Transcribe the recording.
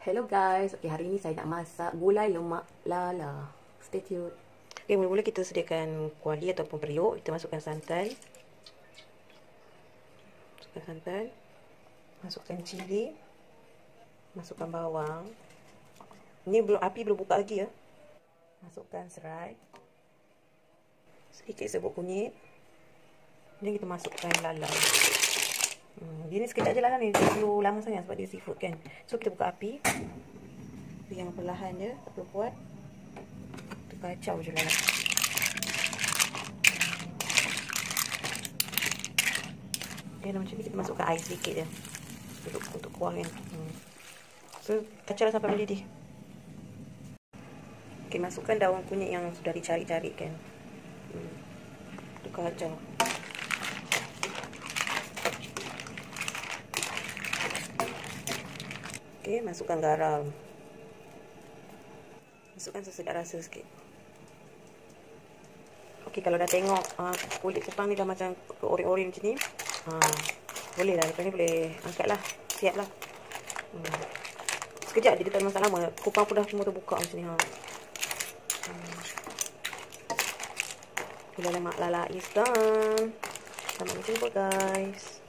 Hello guys, okay, hari ni saya nak masak gulai lemak lala. Stay tuned. Okay, mula-mula kita sediakan kuali ataupun periuk. Kita masukkan santan. Masukkan santan. Masukkan cili. Masukkan bawang. Ini belum api belum buka lagi ya. Masukkan serai. Sedikit serbuk kunyit. Ini kita masukkan lala. Hmm, dia ni sekejap je lah ni. Dia perlu lama sangat sebab dia seafood kan. So, kita buka api. Yang perlahan je. Tak perlu kuat. Kita kacau je lah. Dia macam ni kita masukkan air sedikit je. Untuk, untuk kuah kan. Hmm. So, kacau lah sampai mendidih. Okay, masukkan daun kunyit yang sudah dicari-cari kan. Hmm. Kacau. Okey, masukkan garam. Masukkan sesedap rasa sikit. Okey, kalau dah tengok uh, kulit kupang ni dah macam ori-ori macam ni. Uh, boleh lah, lepas ni boleh angkat lah. Siap lah. Hmm. Sekejap dia tak masak lama. Kupang pun dah semua terbuka macam ni. Ha. Hmm. Gula lemak is done. Selamat mencuba guys.